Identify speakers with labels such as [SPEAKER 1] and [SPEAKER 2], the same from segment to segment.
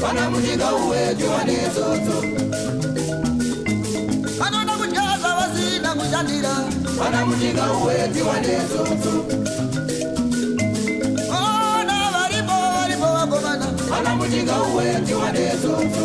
[SPEAKER 1] pana munyika uwe johani isusu panoda kudyaa zvavasina kushandira pana munyika uwe johani isusu ona varipo varipo vagovana pana munyika uwe johani isusu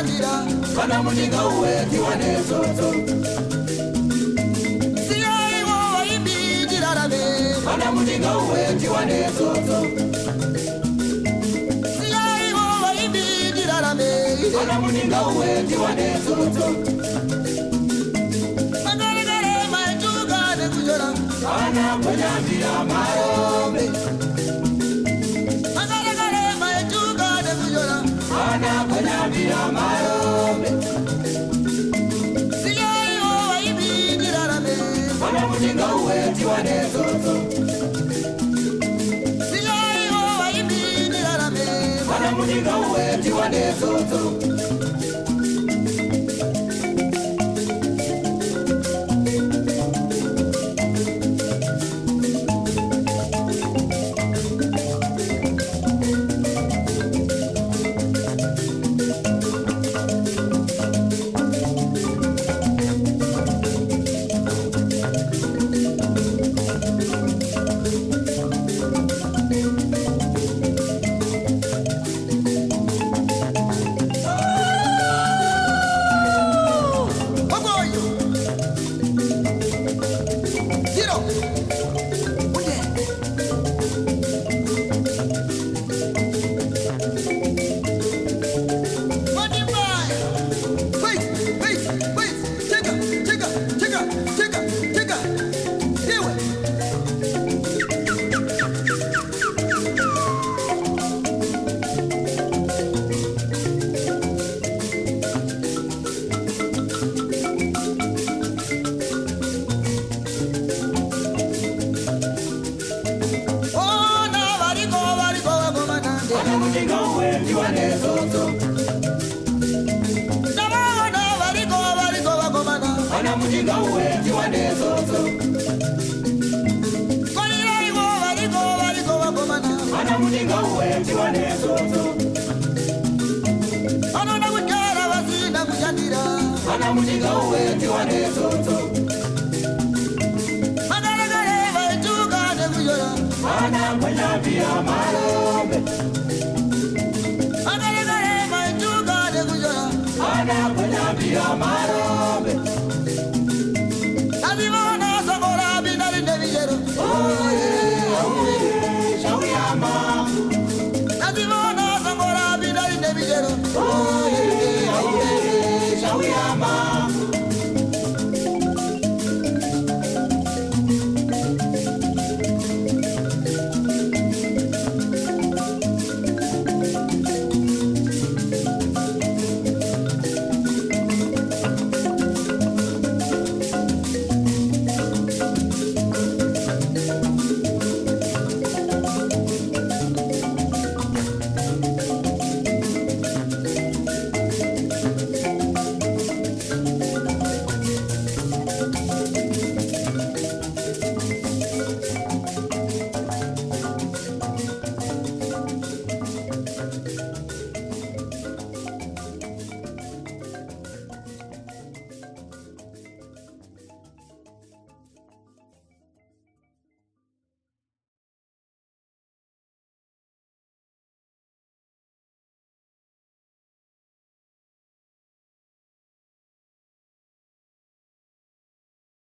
[SPEAKER 1] kushandira kana muninga uwetiwa nezozo siyaiwo waimbijirarave kana muninga uwetiwa nezozo siyaiwo waimbijirarave kana muninga uwetiwa nezozo magaregare majuga nekujora kana kunyambira maro mudinga uwetiwa nezozo siyaiwo oh, waimini lalame vana mudinga uwetiwa nezozo Ana mwenye vya marombe Oh.